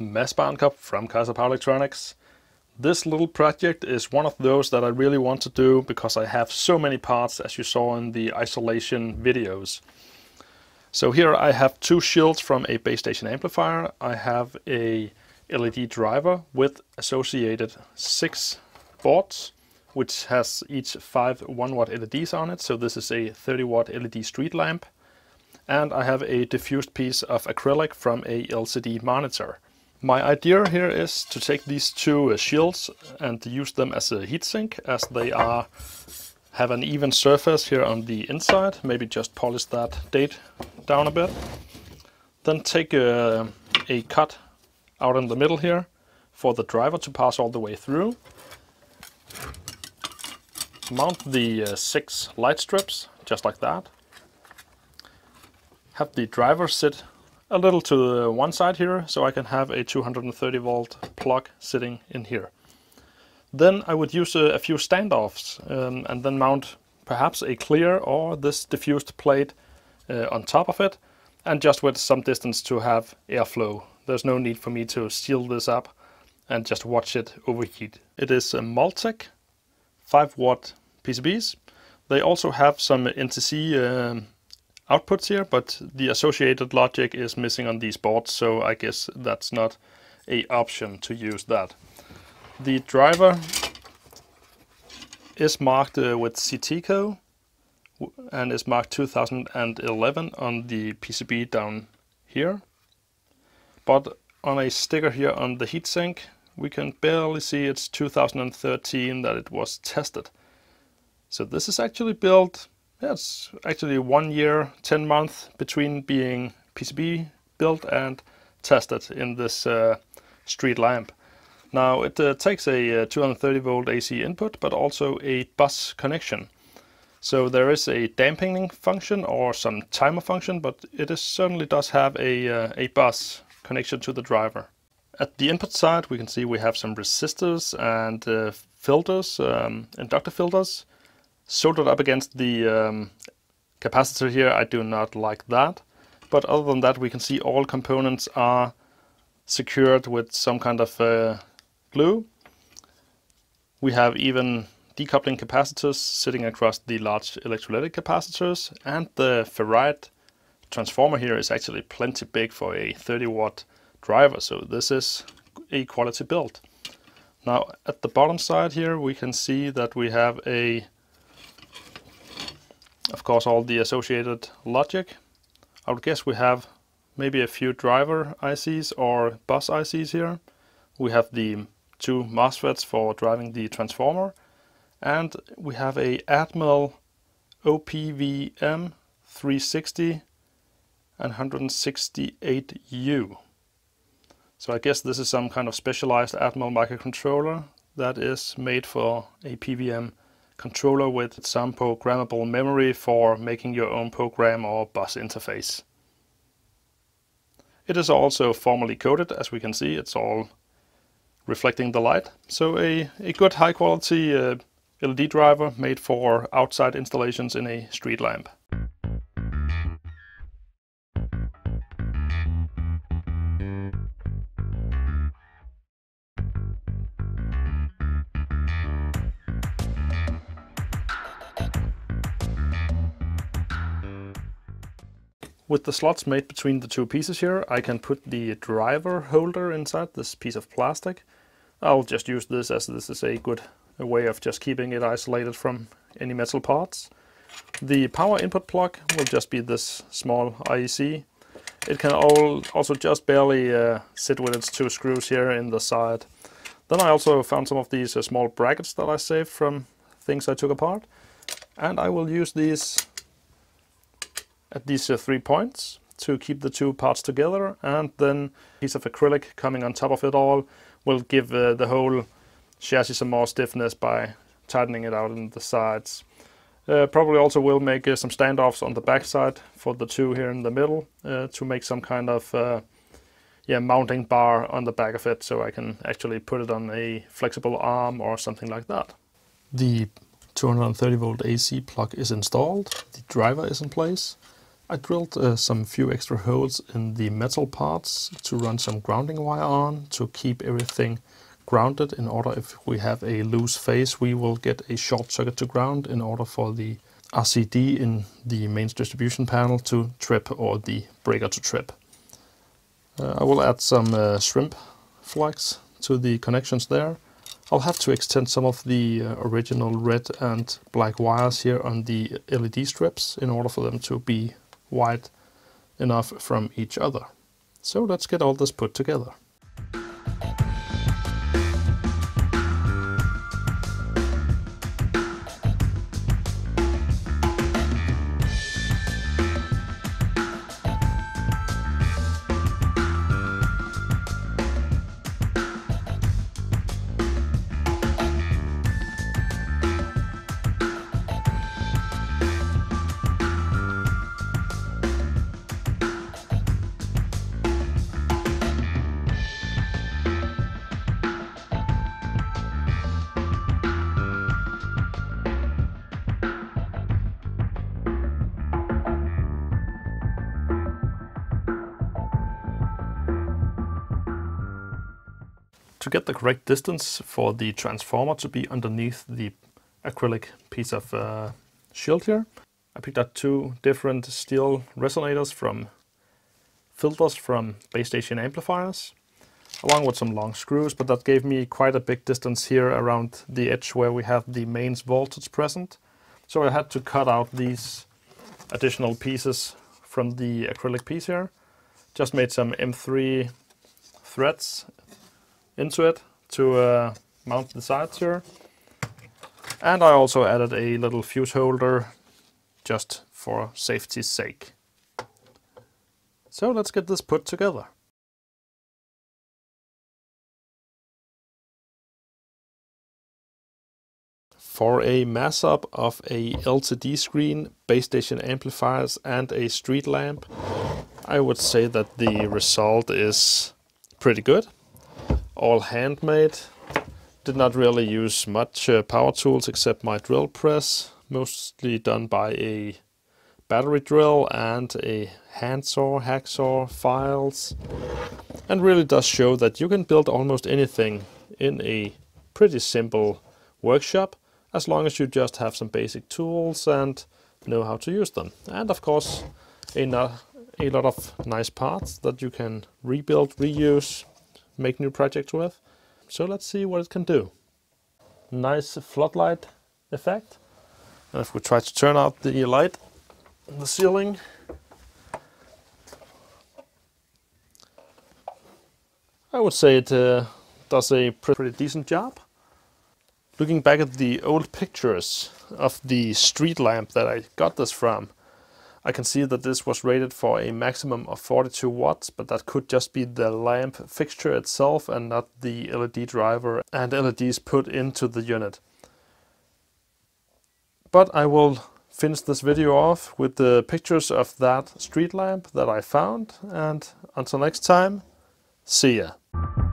Mads Barnkop from Kaizer Power Electronics. This little project is one of those that I really want to do because I have so many parts as you saw in the isolation videos. So here I have two shields from a base station amplifier. I have a LED driver with associated six boards which has each five 1 watt LEDs on it. So this is a 30 watt LED street lamp. And I have a diffused piece of acrylic from a LCD monitor. My idea here is to take these two uh, shields and use them as a heatsink as they are have an even surface here on the inside. Maybe just polish that date down a bit. Then take a, a cut out in the middle here for the driver to pass all the way through. Mount the uh, six light strips just like that. Have the driver sit a little to one side here so I can have a 230 volt plug sitting in here. Then I would use a, a few standoffs um, and then mount perhaps a clear or this diffused plate uh, on top of it and just with some distance to have airflow. There's no need for me to seal this up and just watch it overheat. It is a Multec 5 watt PCBs. They also have some NTC um, outputs here, but the associated logic is missing on these boards, so I guess that's not a option to use that. The driver is marked uh, with CTCO and is marked 2011 on the PCB down here. But on a sticker here on the heatsink, we can barely see it's 2013 that it was tested. So this is actually built it's actually one year, 10 months between being PCB built and tested in this uh, street lamp. Now it uh, takes a uh, 230 volt AC input, but also a bus connection. So there is a dampening function or some timer function, but it certainly does have a, uh, a bus connection to the driver. At the input side, we can see we have some resistors and uh, filters, um, inductor filters, soldered up against the um, capacitor here, I do not like that. But other than that, we can see all components are secured with some kind of uh, glue. We have even decoupling capacitors sitting across the large electrolytic capacitors and the ferrite transformer here is actually plenty big for a 30 watt driver so this is a quality build. Now at the bottom side here we can see that we have a of course all the associated logic. I would guess we have maybe a few driver ICs or bus ICs here. We have the two MOSFETs for driving the transformer and we have a Atmel OPVM 360 and 168U. So I guess this is some kind of specialized Atmel microcontroller that is made for a PWM controller with some programmable memory for making your own program or bus interface. It is also formally coated, as we can see, it's all reflecting the light. So a, a good high quality uh, LED driver made for outside installations in a street lamp. With the slots made between the two pieces here, I can put the driver holder inside this piece of plastic. I'll just use this as this is a good way of just keeping it isolated from any metal parts. The power input plug will just be this small IEC. It can also just barely uh, sit with its two screws here in the side. Then I also found some of these uh, small brackets that I saved from things I took apart. And I will use these at these uh, three points to keep the two parts together and then a piece of acrylic coming on top of it all will give uh, the whole chassis some more stiffness by tightening it out in the sides. Uh, probably also will make uh, some standoffs on the back side for the two here in the middle uh, to make some kind of uh, yeah mounting bar on the back of it so I can actually put it on a flexible arm or something like that. The 230 volt AC plug is installed, the driver is in place. I drilled uh, some few extra holes in the metal parts to run some grounding wire on to keep everything grounded in order if we have a loose phase we will get a short circuit to ground in order for the RCD in the mains distribution panel to trip or the breaker to trip. Uh, I will add some uh, shrimp flags to the connections there. I'll have to extend some of the uh, original red and black wires here on the LED strips in order for them to be wide enough from each other. So let's get all this put together. To get the correct distance for the transformer to be underneath the acrylic piece of uh, shield here, I picked out two different steel resonators from filters from base station amplifiers, along with some long screws, but that gave me quite a big distance here around the edge where we have the mains voltage present. So I had to cut out these additional pieces from the acrylic piece here. Just made some M3 threads into it to uh, mount the sides here. And I also added a little fuse holder just for safety's sake. So let's get this put together. For a mass up of a LCD screen, base station amplifiers and a street lamp, I would say that the result is pretty good all handmade. Did not really use much uh, power tools except my drill press, mostly done by a battery drill and a handsaw, hacksaw, files. And really does show that you can build almost anything in a pretty simple workshop as long as you just have some basic tools and know how to use them. And of course, a, a lot of nice parts that you can rebuild, reuse, make new projects with. So let's see what it can do. Nice floodlight effect. And if we try to turn out the light in the ceiling, I would say it uh, does a pretty decent job. Looking back at the old pictures of the street lamp that I got this from, I can see that this was rated for a maximum of 42 watts, but that could just be the lamp fixture itself and not the LED driver and LEDs put into the unit. But I will finish this video off with the pictures of that street lamp that I found and until next time, see ya.